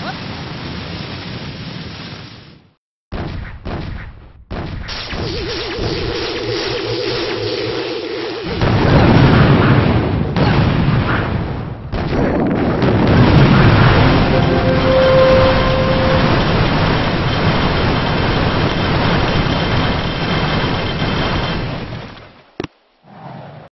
啊